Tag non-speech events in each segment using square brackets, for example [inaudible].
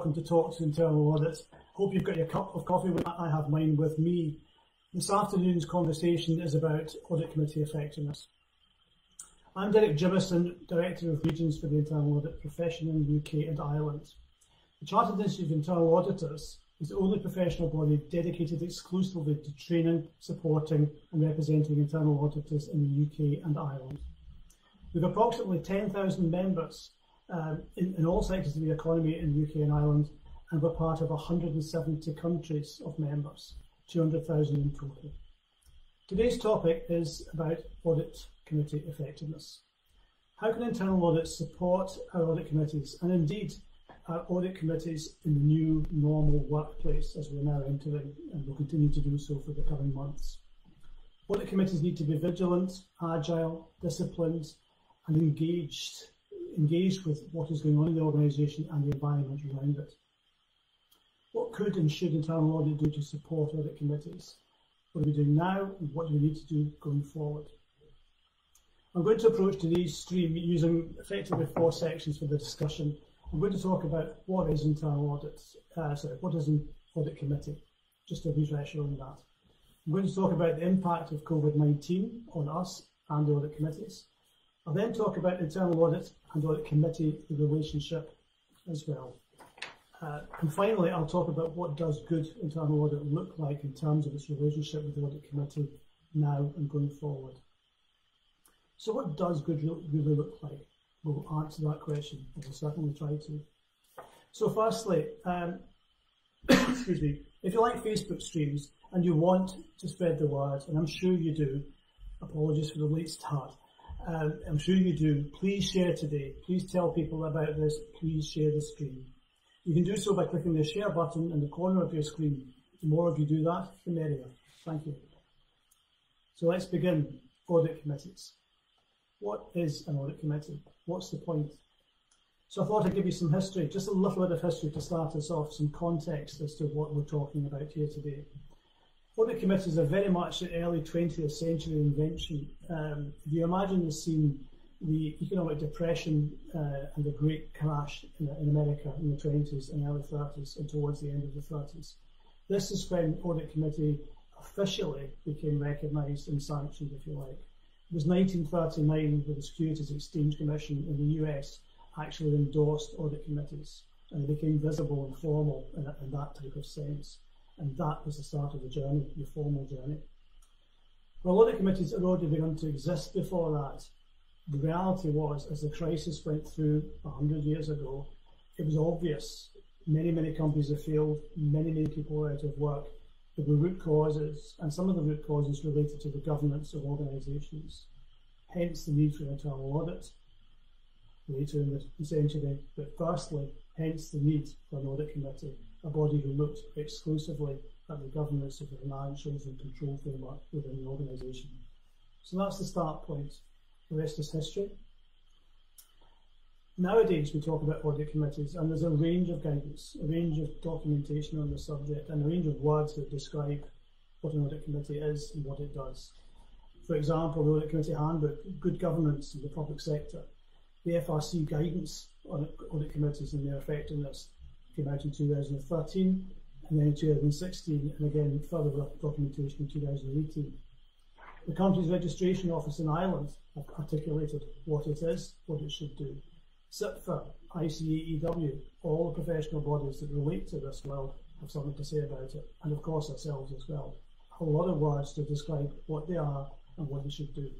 welcome to talk to internal audit. Hope you've got your cup of coffee. I have mine with me. This afternoon's conversation is about audit committee effectiveness. I'm Derek Jamieson, Director of Regions for the Internal Audit profession in the UK and Ireland. The Chartered Institute of Internal Auditors is the only professional body dedicated exclusively to training, supporting and representing internal auditors in the UK and Ireland. With approximately 10,000 members um, in, in, all sectors of the economy in the UK and Ireland, and we're part of 170 countries of members, 200,000 in total. Today's topic is about audit committee effectiveness. How can internal audits support our audit committees and indeed our audit committees in the new normal workplace as we're now entering and will continue to do so for the coming months? Audit committees need to be vigilant, agile, disciplined and engaged engaged with what is going on in the organisation and the environment around it. What could and should internal audit do to support audit committees? What are we doing now and what do we need to do going forward? I'm going to approach today's stream using effectively four sections for the discussion. I'm going to talk about what is internal audit, uh, sorry, what is an audit committee, just a refresher on that. I'm going to talk about the impact of COVID-19 on us and the audit committees. I'll then talk about internal audit and audit committee relationship as well. Uh, and finally, I'll talk about what does good internal audit look like in terms of its relationship with the audit committee now and going forward. So what does good really look like? We'll answer that question, and we'll certainly try to. So firstly, um, [coughs] excuse me, if you like Facebook streams and you want to spread the word, and I'm sure you do, apologies for the late start, I'm sure you do. Please share today. Please tell people about this. Please share the stream. You can do so by clicking the share button in the corner of your screen. The more of you do that, the merrier. Thank you. So let's begin. Audit committees. What is an audit committee? What's the point? So I thought I'd give you some history, just a little bit of history to start us off, some context as to what we're talking about here today. Audit committees are very much an early 20th century invention. Um, if you imagine the scene, the economic depression uh, and the great crash in, in, America in the 20s and early 30s and towards the end of the 30s. This is when Audit Committee officially became recognised and sanctioned, if you like. It was 1939 when the Securities Exchange Commission in the US actually endorsed audit committees and they became visible and formal in, in that type of sense. And that was the start of the journey, your formal journey. Well, audit committees had already begun to exist before that. The reality was, as the crisis went through 100 years ago, it was obvious many, many companies have failed, many, many people were out of work. There were root causes, and some of the root causes related to the governance of organisations. Hence the need for an internal audit later in the century, but firstly, hence the need for an audit committee a body who looked exclusively at the governance of the financials and control framework within the organisation. So that's the start point. The rest is history. Nowadays, we talk about audit committees, and there's a range of guidance, a range of documentation on the subject, and a range of words that describe what an audit committee is and what it does. For example, the Audit Committee Handbook, Good Governance in the Public Sector, the FRC guidance on audit committees and their effectiveness, came out in 2013, and then in 2016, and again further documentation in 2018. The country's Registration Office in Ireland have articulated what it is, what it should do. CIPFA, ICAEW, all the professional bodies that relate to this world have something to say about it, and of course ourselves as well. A lot of words to describe what they are and what they should do.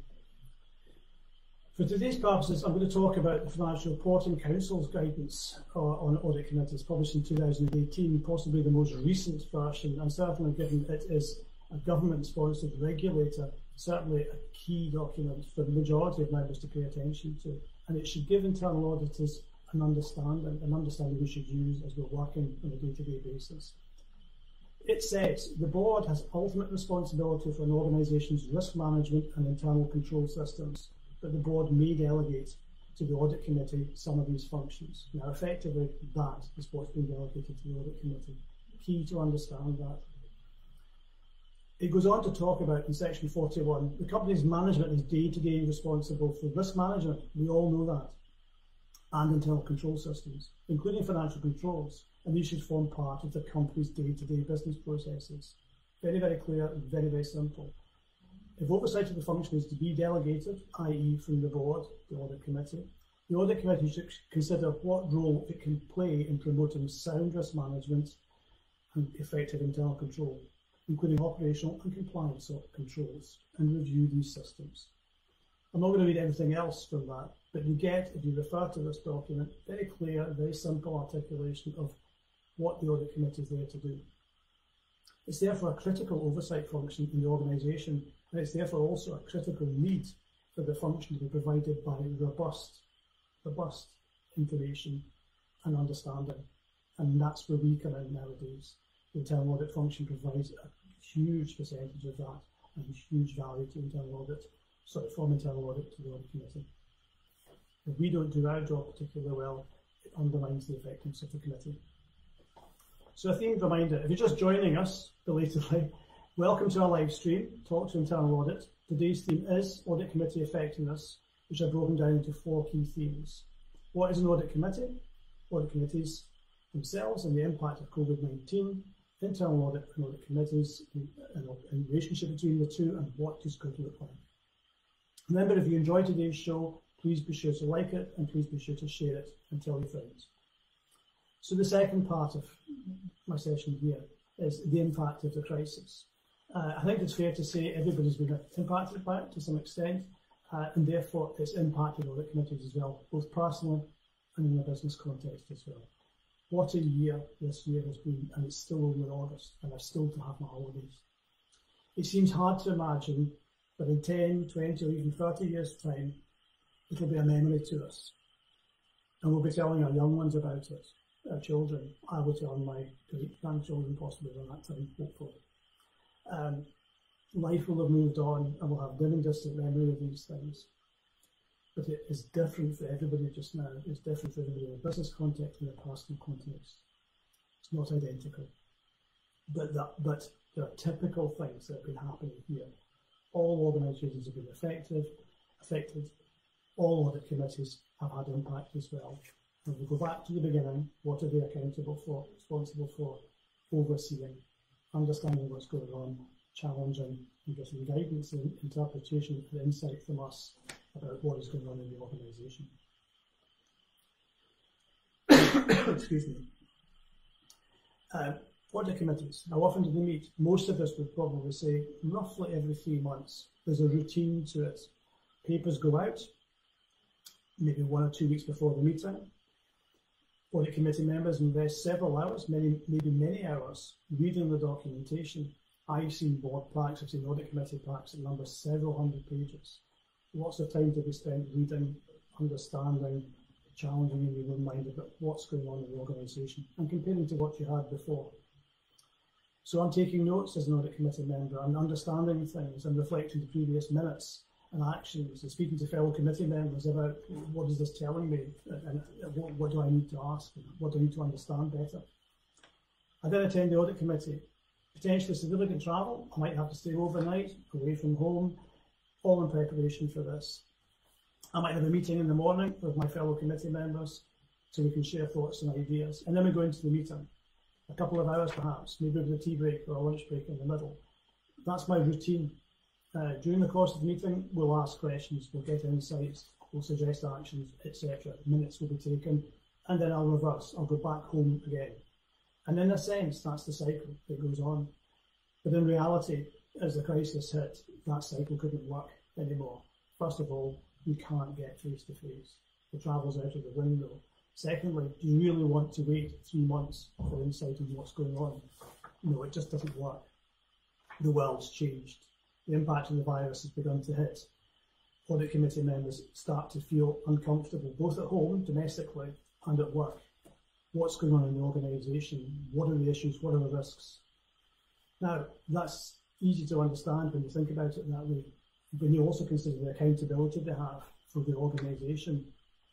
For today's purposes, I'm going to talk about the Financial Reporting Council's guidance uh, on audit committees, published in 2018, possibly the most recent version, and certainly given it is a government-sponsored regulator, certainly a key document for the majority of members to pay attention to. And it should give internal auditors an understanding, an understanding we should use as we're working on a day-to-day -day basis. It says the board has ultimate responsibility for an organisation's risk management and internal control systems but the board may delegate to the audit committee some of these functions. Now, effectively, that is what's been delegated to the audit committee. Key to understand that. It goes on to talk about in section 41, the company's management is day to day responsible for risk management. We all know that. and internal control systems, including financial controls, and these should form part of the company's day-to-day business processes. Very, very clear, very, very simple. If oversight of the function is to be delegated, i.e. from the board, the audit committee, the audit committee should consider what role it can play in promoting sound risk management and effective internal control, including operational and compliance controls, and review these systems. I'm not going to read everything else from that, but you get, if you refer to this document, very clear, very simple articulation of what the audit committee is there to do. It's therefore a critical oversight function in the organisation, and it's therefore also a critical need for the function to be provided by robust, robust information and understanding. And that's where we come in nowadays. The internal audit function provides a huge percentage of that and huge value to internal audit, sorry, from internal audit to the audit committee. If we don't do our job particularly well, it undermines the effectiveness of the committee. So a themed reminder, if you're just joining us belatedly, welcome to our live stream, Talk to Internal Audit. Today's theme is Audit Committee Effectiveness, which I've broken down into four key themes. What is an audit committee? Audit committees themselves and the impact of COVID-19, internal audit and audit committees, and, and relationship between the two, and what does good look like. Remember, if you enjoyed today's show, please be sure to like it and please be sure to share it and tell your friends. So the second part of my session here is the impact of the crisis. Uh, I think it's fair to say everybody's been impacted by it to some extent, uh, and therefore it's impacted audit committees as well, both personally and in a business context as well. What a year this year has been, and it's still only August, and I still to have my holidays. It seems hard to imagine, but in 10, 20, or even 30 years' time, it'll be a memory to us. And we'll be telling our young ones about it, our children. I will tell my great grandchildren possibly by that time, hopefully. Um, life will have moved on and we'll have living distant memory of these things but it is different for everybody just now. It's different for everybody in a business context and a personal context. It's not identical. But that, but there are typical things that have been happening here. All organisations have been effective, affected. All audit committees have had impact as well. And we go back to the beginning, what are they accountable for, responsible for, overseeing, understanding what's going on, challenging, and getting guidance and interpretation and insight from us about what is going on in the organisation. [coughs] Excuse me. Uh, audit committees. How often do they meet? Most of us would probably say roughly every three months. There's a routine to it. Papers go out, maybe one or two weeks before the meeting. Audit committee members invest several hours, many, maybe many hours, reading the documentation. I've seen board packs, I've seen audit committee packs that number several hundred pages lots of time to be spent reading, understanding, challenging in your own mind about what's going on in the organisation and comparing to what you had before. So I'm taking notes as an audit committee member and understanding things and reflecting the previous minutes and actions and speaking to fellow committee members about what is this telling me and what, what do I need to ask and what do I need to understand better. I then attend the audit committee. Potentially significant travel. I might have to stay overnight away from home all in preparation for this. I might have a meeting in the morning with my fellow committee members so we can share thoughts and ideas. And then we go into the meeting, a couple of hours perhaps, maybe with a tea break or a lunch break in the middle. That's my routine. Uh, during the course of the meeting, we'll ask questions, we'll get insights, we'll suggest actions, etc. Minutes will be taken, and then I'll reverse. I'll go back home again. And in a sense, that's the cycle that goes on. But in reality, as the crisis hit, that cycle couldn't work anymore. First of all, you can't get face to face. The travel's out of the window. Secondly, do you really want to wait three months for insight into what's going on? No, it just doesn't work. The world's changed. The impact of the virus has begun to hit. Audit committee members start to feel uncomfortable, both at home, domestically, and at work. What's going on in the organisation? What are the issues? What are the risks? Now, that's easy to understand when you think about it that way. When you also consider the accountability they have for the organisation,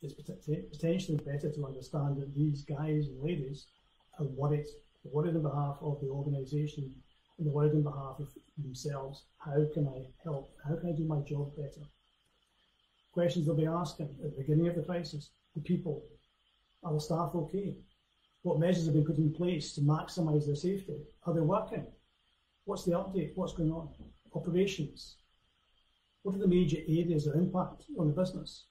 it's potentially better to understand that these guys and ladies are worried, worried on behalf of the organisation and worried on behalf of themselves. How can I help? How can I do my job better? Questions they'll be asking at the beginning of the crisis. the people? Are the staff okay? What measures have been put in place to maximise their safety? Are they working? What's the update? What's going on? Operations. What are the major areas of impact on the business?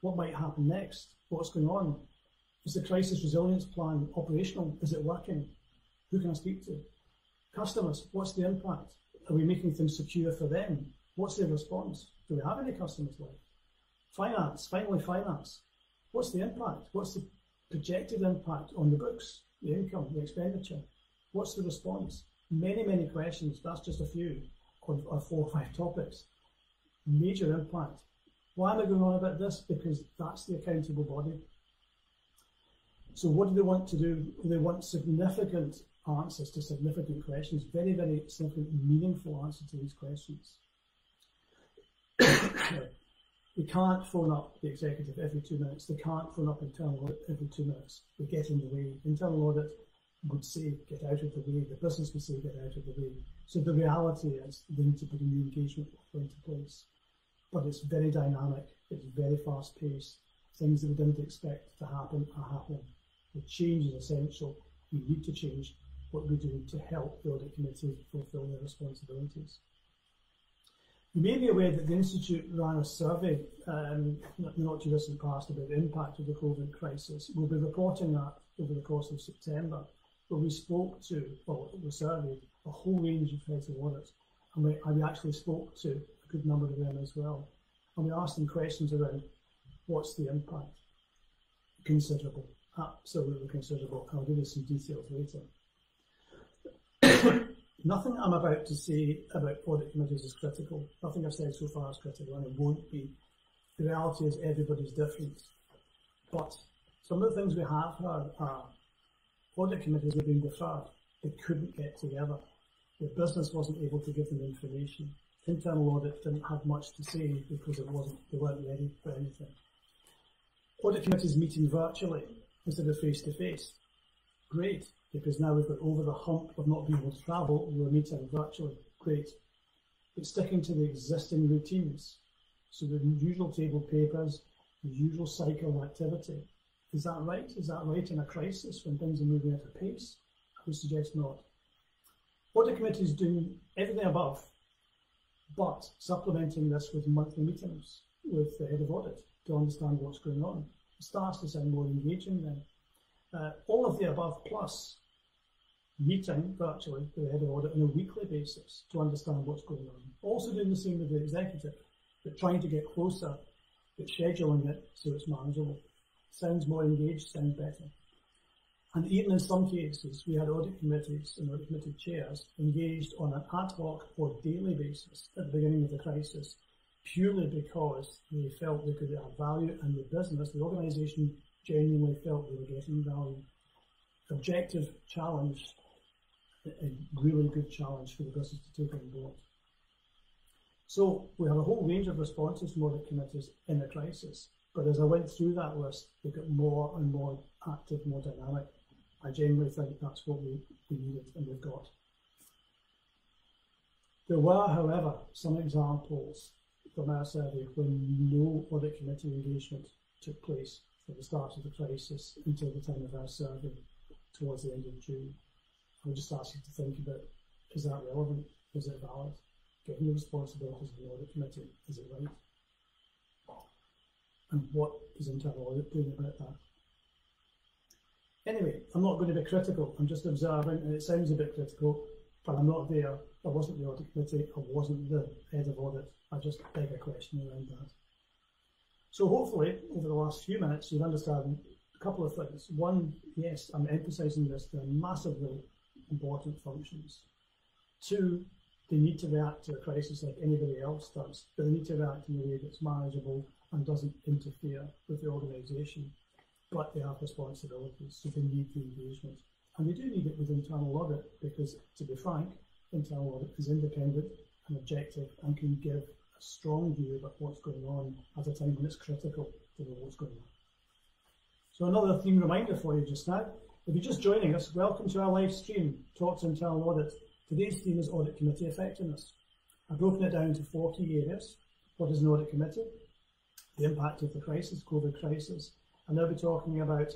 What might happen next? What's going on? Is the crisis resilience plan operational? Is it working? Who can I speak to? Customers, what's the impact? Are we making things secure for them? What's their response? Do we have any customers left? Finance, finally finance. What's the impact? What's the projected impact on the books, the income, the expenditure? What's the response? Many, many questions. That's just a few of, four or five topics. Major impact. Why am I going on about this? Because that's the accountable body. So what do they want to do? They want significant answers to significant questions, very, very significant, meaningful answers to these questions. [coughs] we can't phone up the executive every two minutes. They can't phone up internal audit every two minutes. They get in the way. Internal audit would say, get out of the way. The business would say, get out of the way. So the reality is they need to put a new engagement into place. But it's very dynamic. It's very fast paced. Things that we didn't expect to happen are happening. The change is essential. We need to change what we do to help the audit committee fulfil their responsibilities. You may be aware that the Institute ran a survey um, not, too distant past about the impact of the COVID crisis. We'll be reporting that over the course of September, where we spoke to, well, we surveyed a whole range of heads of audits, and we, and we actually spoke to a good number of them as well. And we asked them questions around what's the impact? Considerable, absolutely considerable. I'll give you some details later. Nothing I'm about to say about audit committees is critical. Nothing I've said so far is critical, and it won't be. The reality is everybody's different. But some of the things we have heard are audit committees have been deferred. They couldn't get together. The business wasn't able to give them information. Internal audit didn't have much to say because it wasn't, they weren't ready for anything. Audit committees meeting virtually instead of face to face. Great because now we've got over the hump of not being able to travel, we'll need to meeting virtually. Great. But sticking to the existing routines. So the usual table papers, the usual cycle of activity. Is that right? Is that right in a crisis when things are moving at a pace? I would suggest not. Audit committee is doing everything above, but supplementing this with monthly meetings with the head of audit to understand what's going on. It starts to sound more engaging then. Uh, all of the above plus meeting virtually with the head of audit on a weekly basis to understand what's going on. Also doing the same with the executive, but trying to get closer, but scheduling it so it's manageable. Sounds more engaged, sounds better. And even in some cases, we had audit committees and audit committee chairs engaged on an ad hoc or daily basis at the beginning of the crisis, purely because they felt they could add value and the business, the organisation genuinely felt they were getting value. Objective challenge, a really good challenge for the business to take on board. So we have a whole range of responses from audit committees in a crisis. But as I went through that list, they got more and more active, more dynamic. I genuinely think that's what we, we needed and we've got. There were, however, some examples from our survey when no audit committee engagement took place at the start of the crisis until the time of our survey towards the end of June. I would just ask you to think about is that relevant? Is it valid? Getting the responsibilities of the audit committee, is it right? And what is internal audit doing about that? Anyway, I'm not going to be critical, I'm just observing, and it sounds a bit critical, but I'm not there. I wasn't the audit committee, I wasn't the head of audit. I just beg a question around that. So hopefully, over the last few minutes, you've understood a couple of things. One, yes, I'm emphasising this, they're massively important functions. Two, they need to react to a crisis like anybody else does, but they need to react in a way that's manageable and doesn't interfere with the organisation. But they have responsibilities, so they need the engagement. And they do need it with internal audit because, to be frank, internal audit is independent and objective and can give a strong view about what's going on at a time when it's critical to know what's going on. So another theme reminder for you just now. If you're just joining us, welcome to our live stream, Talks Internal Audit. Today's theme is Audit Committee Effectiveness. I've broken it down to four key areas. What is an audit committee? The impact of the crisis, COVID crisis, And now be talking about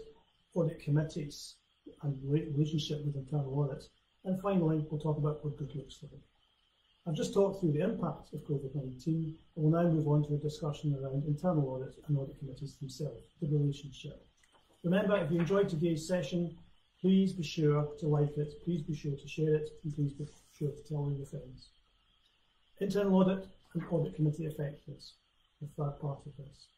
audit committees and relationship with internal audit. And finally, we'll talk about what good looks like. I've just talked through the impact of COVID-19 and we'll now move on to a discussion around internal audit and audit committees themselves, the relationship. Remember, if you enjoyed today's session, please be sure to like it, please be sure to share it, and please be sure to tell all your friends. Internal audit and audit committee effectiveness, the third part of this.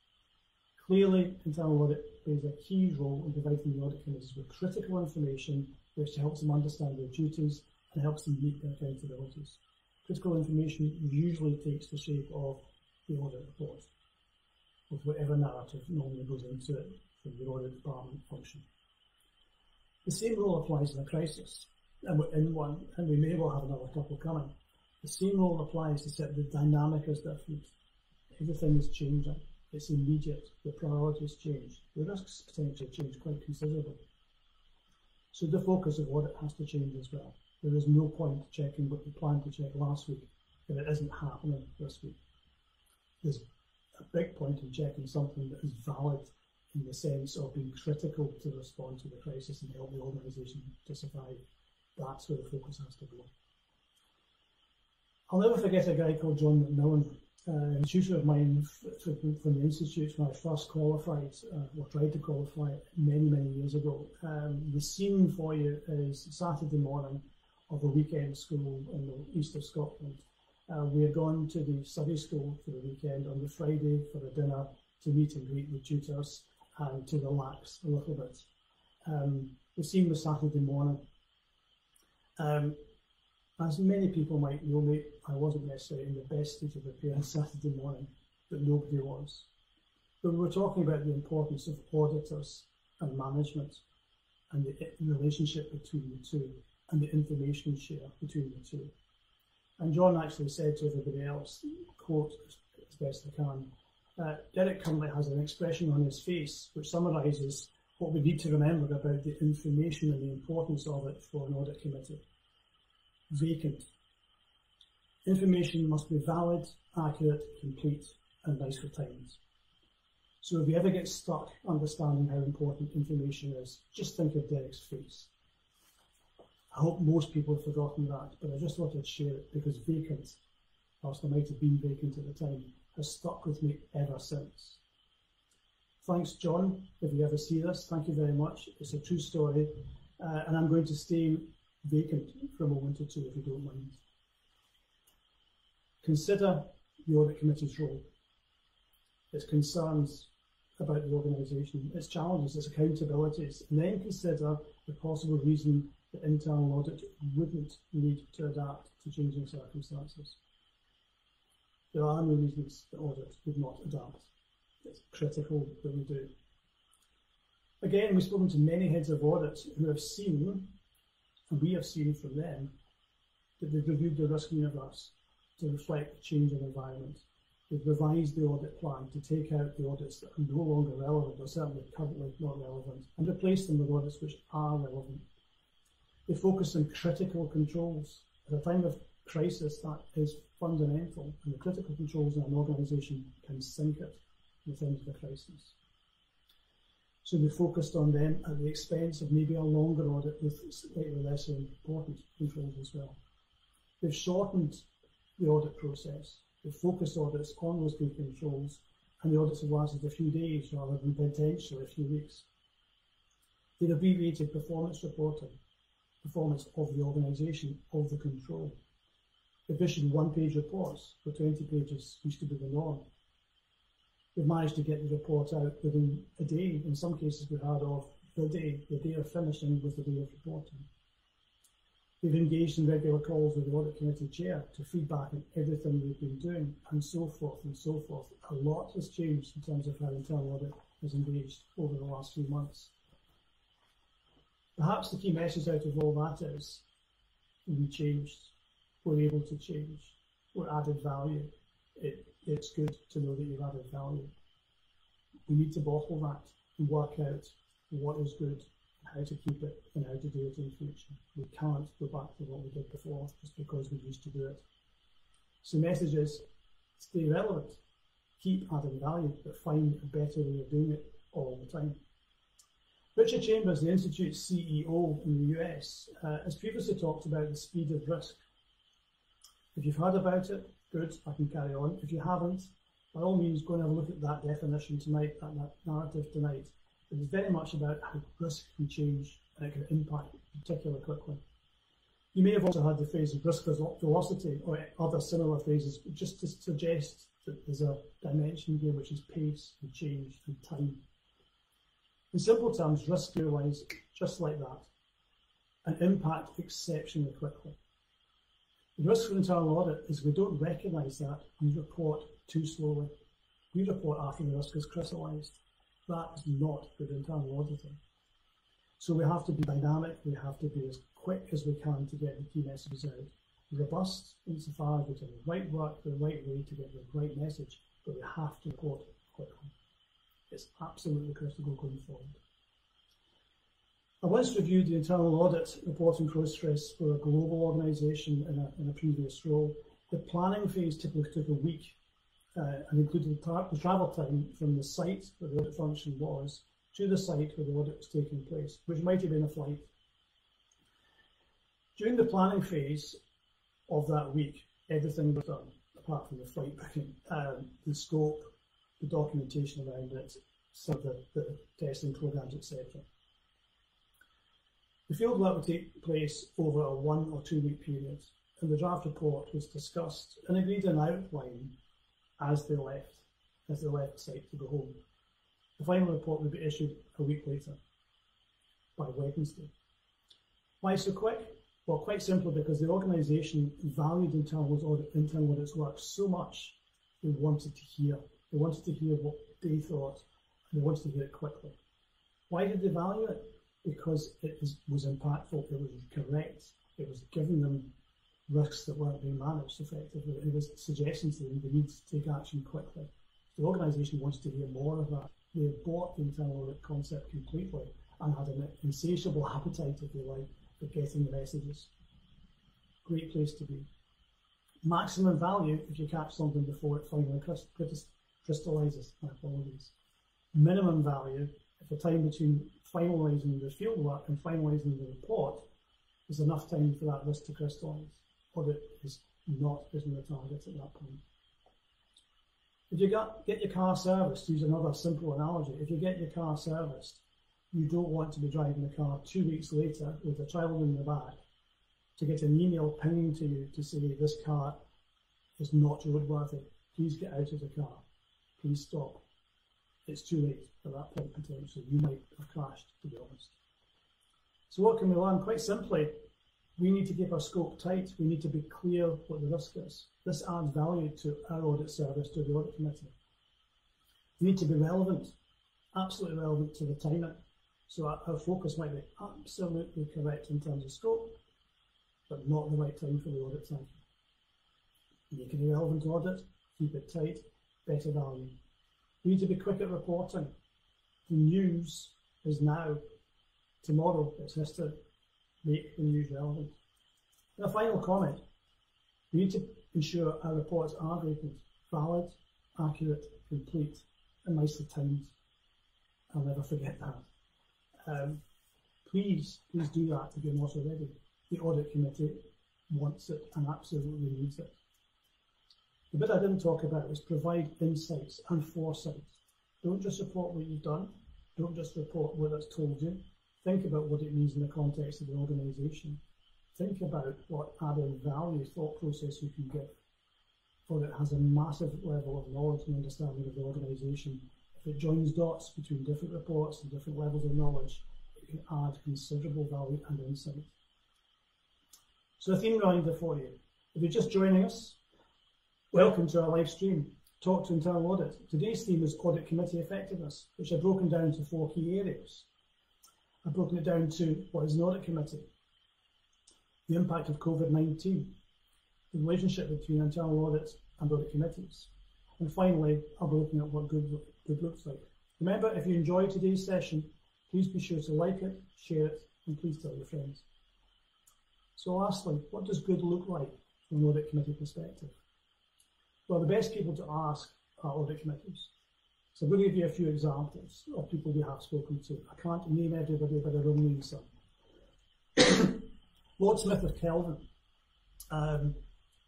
Clearly, internal audit plays a key role in providing the audit committees with critical information which helps them understand their duties and helps them meet their accountabilities. Critical information usually takes the shape of the audit report, with whatever narrative normally goes into it from the audit department function. The same rule applies in a crisis, and we're in one, and we may well have another couple coming. The same rule applies to set the dynamic is different. Everything is changing. It's immediate. The priorities change. The risks potentially change quite considerably. So the focus of audit has to change as well. There is no point checking what we planned to check last week if it isn't happening this week. There's a big point in checking something that is valid in the sense of being critical to respond to the crisis and help the organisation to survive. That's where the focus has to go. I'll never forget a guy called John McMillan uh, a tutor of mine from the Institute when I first qualified, uh, or tried to qualify many, many years ago. Um, the scene for you is Saturday morning of a weekend school in the east of Scotland. Uh, we had gone to the study school for the weekend on the Friday for a dinner to meet and greet the tutors and to relax a little bit. Um, the scene was Saturday morning. Um, as many people might know me, I wasn't necessarily in the best state of appearance [laughs] Saturday morning, but nobody was. But we were talking about the importance of auditors and management and the relationship between the two and the information share between the two. And John actually said to everybody else, quote as best I can, Derek currently has an expression on his face which summarises what we need to remember about the information and the importance of it for an audit committee vacant. Information must be valid, accurate, complete, and nice for times. So if you ever get stuck understanding how important information is, just think of Derek's face. I hope most people have forgotten that, but I just thought I'd share it because vacant, whilst I might have been vacant at the time, has stuck with me ever since. Thanks, John, if you ever see this. Thank you very much. It's a true story, uh, and I'm going to stay vacant for a moment or two, if you don't mind. Consider the Audit Committee's role, its concerns about the organisation, its challenges, its accountabilities, and then consider the possible reason that internal audit wouldn't need to adapt to changing circumstances. There are no reasons that audit would not adapt. It's critical that we do. Again, we've spoken to many heads of audit who have seen and we have seen from them that they've reviewed the risk universe to reflect the changing environment. They've revised the audit plan to take out the audits that are no longer relevant, or certainly currently not relevant, and replace them with audits which are relevant. They focus on critical controls. At a time of crisis, that is fundamental, and the critical controls in an organisation can sink it at the of crisis. So we focused on them at the expense of maybe a longer audit with slightly less important controls as well. They've shortened the audit process. They've focused audits on those key controls, and the audits have lasted a few days rather than potentially a few weeks. They've abbreviated performance reporting, performance of the organisation, of the control. They've one-page reports, where 20 pages used to be the norm we've managed to get the report out within a day. In some cases, we had of the day, the day of finishing was the day of reporting. We've engaged in regular calls with the audit committee chair to feedback on everything we've been doing, and so forth and so forth. A lot has changed in terms of how internal audit has engaged over the last few months. Perhaps the key message out of all that is we changed, we're able to change, we're added value. It it's good to know that you've added value. We need to bottle that and work out what is good, how to keep it, and how to do it in the future. We can't go back to what we did before just because we used to do it. So message is stay relevant, keep adding value, but find a better way of doing it all the time. Richard Chambers, the Institute's CEO in the US, uh, has previously talked about the speed of risk. If you've heard about it, good, I can carry on. If you haven't, by all means, go and have a look at that definition tonight, that, that narrative tonight. It is very much about how risk can change and it can impact particularly quickly. You may have also heard the phrase risk velocity or other similar phrases, just to suggest that there's a dimension here which is pace and change and time. In simple terms, risk realize just like that and impact exceptionally quickly. The risk for internal audit is we don't recognise that, we report too slowly. We report after the risk is crystallised. That is not good internal auditing. So we have to be dynamic, we have to be as quick as we can to get the key messages out. Robust insofar as we're doing the right work the right way to get the right message, but we have to report quickly. It's absolutely critical going forward. I once reviewed the internal audit reporting process for a global organisation in a, in a previous role. The planning phase typically took a week uh, and included the, travel time from the site where the audit function was to the site where the audit was taking place, which might have been a flight. During the planning phase of that week, everything was done, apart from the flight booking, um, the scope, the documentation around it, some of the, the testing programs, etc. The field work would take place over a one or two week period, and the draft report was discussed and agreed an outline as they left, as they left site to go home. The final report would be issued a week later, by Wednesday. Why so quick? Well, quite simply because the organisation valued internal audit, internal audit's work so much, they wanted to hear. They wanted to hear what they thought and they wanted to hear it quickly. Why did they value it? Because it was, impactful, it was correct, it was giving them risks that weren't being managed effectively, it was suggesting to them they need to take action quickly. The organisation wanted to hear more of that. They bought the internal concept completely and had an insatiable appetite, if you like, for getting the messages. Great place to be. Maximum value if you catch something before it finally crystallizes. Crystallizes, my apologies minimum value if the time between finalising the fieldwork and finalising the report is enough time for that risk to crystallise, or it is not hitting the target at that point. If you got, get your car serviced, use another simple analogy, if you get your car serviced, you don't want to be driving the car two weeks later with a child in the back to get an email pinging to you to say this car is not roadworthy. Please get out of the car. Please stop it's too late at that point potentially. You might have crashed, to be honest. So what can we learn? Quite simply, we need to keep our scope tight. We need to be clear what the risk is. This adds value to our audit service, to the audit committee. We need to be relevant, absolutely relevant to the timing. So our, focus might be absolutely correct in terms of scope, but not the right time for the audit cycle. You can be relevant to audit, keep it tight, better value. We need to be quick at reporting. The news is now. Tomorrow it's history. Make the news relevant. And a final comment. We need to ensure our reports are relevant, valid, accurate, complete, and nicely timed. I'll never forget that. Um, please, please do that if you're not already. The audit committee wants it and absolutely needs it. The bit I didn't talk about was provide insights and foresight. Don't just report what you've done. Don't just report what it's told you. Think about what it means in the context of the organisation. Think about what added value thought process you can give. For it has a massive level of knowledge and understanding of the organisation. If it joins dots between different reports and different levels of knowledge, it can add considerable value and insight. So a theme reminder for you. If you're just joining us, Welcome to our live stream, Talk to Internal Audit. Today's theme is Audit Committee Effectiveness, which I've broken down to four key areas. I've broken it down to what is an audit committee, the impact of COVID-19, the relationship between internal audit and audit committees, and finally, I'll be looking at what good, good looks like. Remember, if you enjoyed today's session, please be sure to like it, share it, and please tell your friends. So lastly, what does good look like from an audit committee perspective? Well, the best people to ask are audit committees. So I'm going to give you a few examples of people we have spoken to. I can't name everybody, but I will name some. [coughs] Lord Smith of Kelvin um,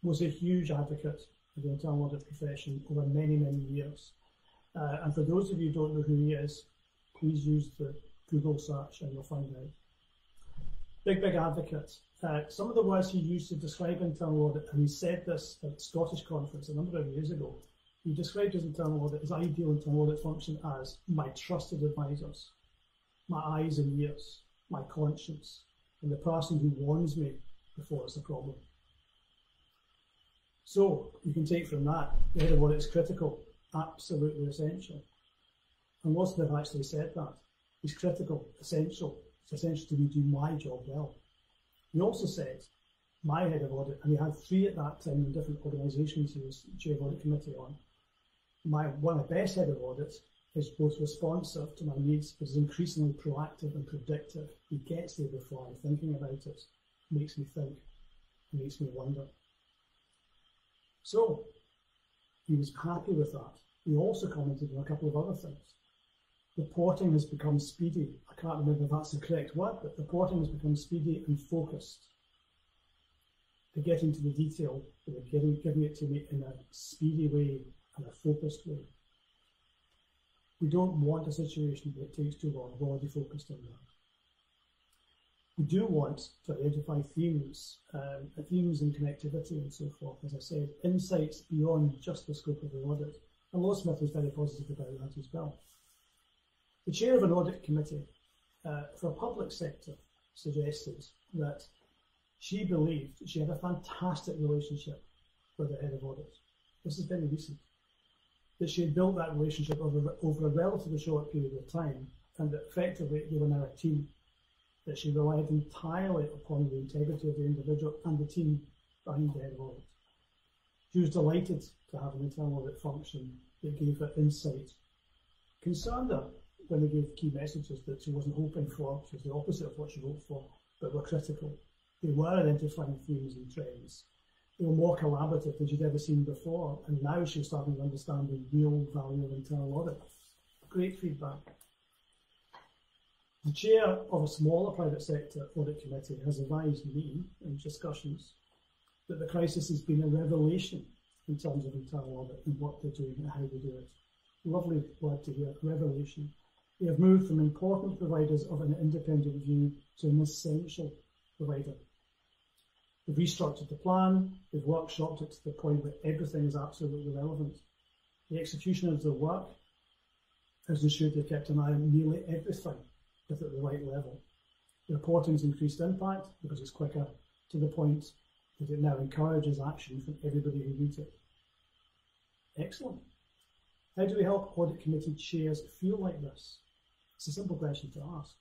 was a huge advocate of the internal audit profession over many, many years. Uh, and for those of you who don't know who he is, please use the Google search and you'll find out. Big, big advocate. Uh, some of the words he used to describe internal audit, and he said this at Scottish Conference a number of years ago, he described his internal audit, his ideal internal audit function as my trusted advisors, my eyes and ears, my conscience, and the person who warns me before it's a problem. So you can take from that the head of audit is critical, absolutely essential. And Smith actually said that. He's critical, essential. It's essential to me do my job well. He also said, my head of audit, and he had three at that time in different organisations he was chair of audit committee on. My one of the best head of audits is both responsive to my needs, but is increasingly proactive and predictive. He gets there before I'm thinking about it. Makes me think. Makes me wonder. So he was happy with that. He also commented on a couple of other things. Reporting has become speedy. I can't remember if that's the correct word, but reporting has become speedy and focused. To get into the detail, they're giving, giving it to me in a speedy way and a focused way. We don't want a situation where it takes too long. We've already focused on that. We do want to identify themes, um, themes and connectivity and so forth. As I said, insights beyond just the scope of the audit. And Lord Smith was very positive about that as well. The chair of an audit committee uh, for public sector suggested that she believed she had a fantastic relationship with the head of audit. This is very recent that she had built that relationship over, over a relatively short period of time and that effectively they were now a team. That she relied entirely upon the integrity of the individual and the team behind the head of audit. She was delighted to have an internal audit function that gave her insight. Concerned her when they gave key messages that she wasn't hoping for, which was the opposite of what she hoped for, but were critical. They were identifying themes and trends they were more collaborative than she'd ever seen before, and now she's starting to understand the real value of internal audit. Great feedback. The chair of a smaller private sector audit committee has advised me in discussions that the crisis has been a revelation in terms of internal audit and what they're doing and how they do it. Lovely word to hear, revelation. They have moved from important providers of an independent view to an essential provider They've restructured the plan, they've workshopped it to the point where everything is absolutely relevant. The execution of the work has ensured they've kept an eye on nearly everything but at the right level. The reporting's increased impact because it's quicker to the point that it now encourages action from everybody who reads it. Excellent. How do we help audit committee chairs feel like this? It's a simple question to ask.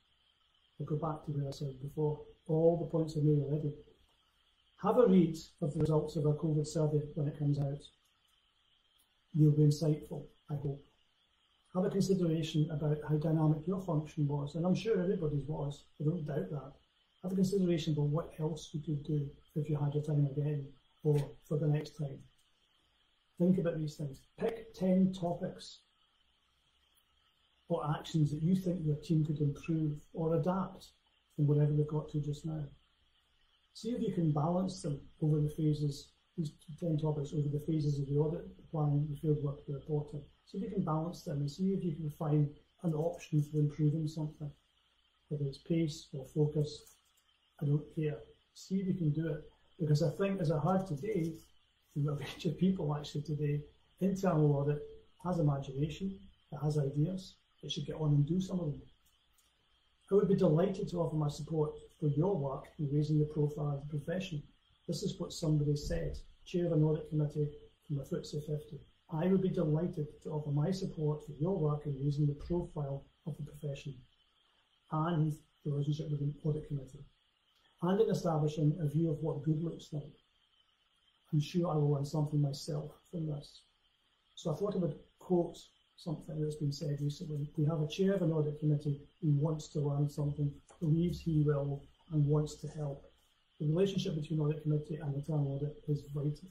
I'll go back to where I said before. All the points I made already. Have a read of the results of our COVID survey when it comes out. You'll be insightful, I hope. Have a consideration about how dynamic your function was, and I'm sure everybody's was, I don't doubt that. Have a consideration about what else you could do if you had your time again, or for the next time. Think about these things. Pick 10 topics or actions that you think your team could improve or adapt from whatever they've got to just now. See if you can balance them over the phases, these 10 topics over the phases of the audit, planning, the fieldwork, the reporting. See if you can balance them and see if you can find an option for improving something. Whether it's pace or focus, I don't care. See if you can do it. Because I think, as I heard today, a [laughs] range of people actually today, internal audit has imagination, it has ideas, it should get on and do some of them. I would be delighted to offer my support for your work in raising the profile of the profession. This is what somebody said, chair of an audit committee from the FTSE 50. I would be delighted to offer my support for your work in raising the profile of the profession and the relationship with the audit committee, and in establishing a view of what good looks like. I'm sure I will learn something myself from this. So I thought I would quote something that's been said recently. We have a chair of an audit committee who wants to learn something, believes he will, and wants to help. The relationship between audit committee and internal audit is vital.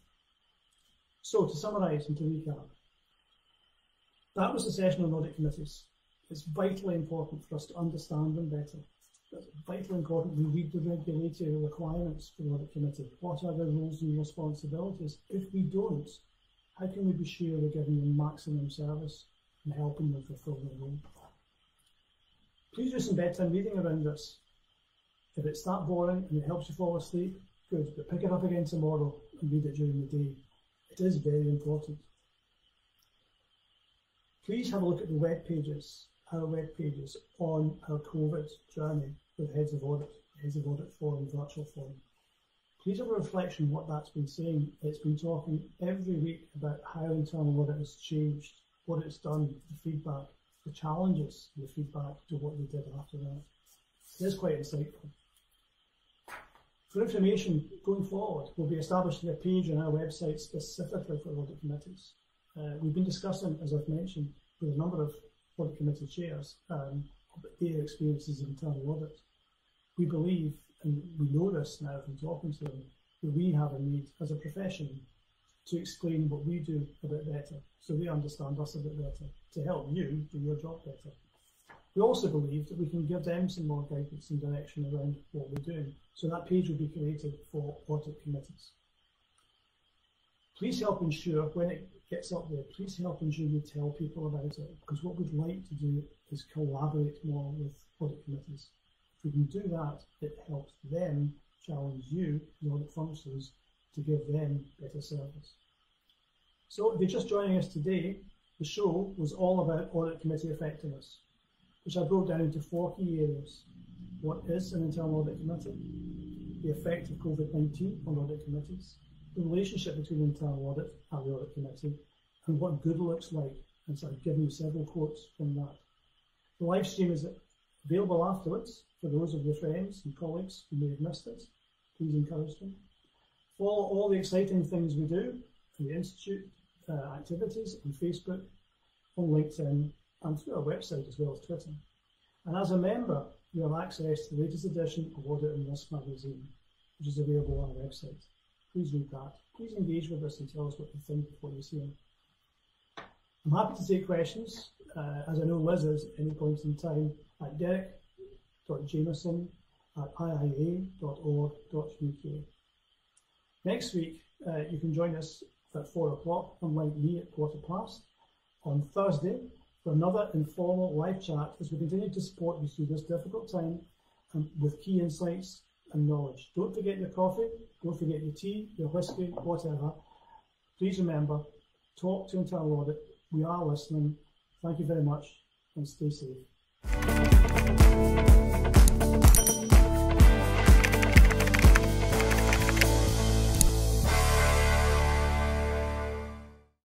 So to summarise and to recap, That was the session on audit committees. It's vitally important for us to understand them better. It's vitally important we read the regulatory requirements for the audit committee. What are their roles and responsibilities? If we don't, how can we be sure we're giving them maximum service and helping them fulfil their role? Please do some bedtime reading around this. If it's that boring and it helps you fall asleep, good, but pick it up again tomorrow and read it during the day. It is very important. Please have a look at the web pages, our web pages on our COVID journey with Heads of Audit, Heads of Audit Forum, Virtual Forum. Please have a reflection on what that's been saying. It's been talking every week about how internal audit has changed, what it's done, the feedback, the challenges, the feedback to what they did after that. It is quite insightful. For information going forward, we'll be establishing a page on our website specifically for audit committees. Uh, we've been discussing, as I've mentioned, with a number of audit committee chairs um, their experiences in internal audit. We believe, and we know this now from talking to them, that we have a need as a profession to explain what we do a bit better, so they understand us a bit better, to help you do your job better. We also believe that we can give them some more guidance and direction around what we're doing, so that page will be created for audit committees. Please help ensure when it gets up there, please help ensure you tell people about it because what we'd like to do is collaborate more with audit committees. If we can do that, it helps them challenge you, the audit functions, to give them better service. So if you're just joining us today, the show was all about audit committee effectiveness, which I broke down into four key areas. What is an internal audit committee? The effect of COVID-19 on audit committees, the relationship between internal audit and the audit committee, and what good looks like. And so I've given you several quotes from that. The live stream is available afterwards for those of your friends and colleagues who may have missed it. Please encourage them. Follow all the exciting things we do in the Institute uh, activities on Facebook, on LinkedIn, and through our website as well as Twitter. And as a member, you have access to the latest edition of Audit and Risk magazine, which is available on our website. Please read that. Please engage with us and tell us what you think what you see. I'm happy to take questions, uh, as I know Liz is at any point in time, at derek.jamieson at iia.org.uk. Next week, uh, you can join us at 4 o'clock, unlike me at quarter past, on Thursday for another informal live chat as we continue to support you through this difficult time and with key insights and knowledge. Don't forget your coffee, don't forget your tea, your whiskey, whatever. Please remember, talk to internal audit. We are listening. Thank you very much and stay safe.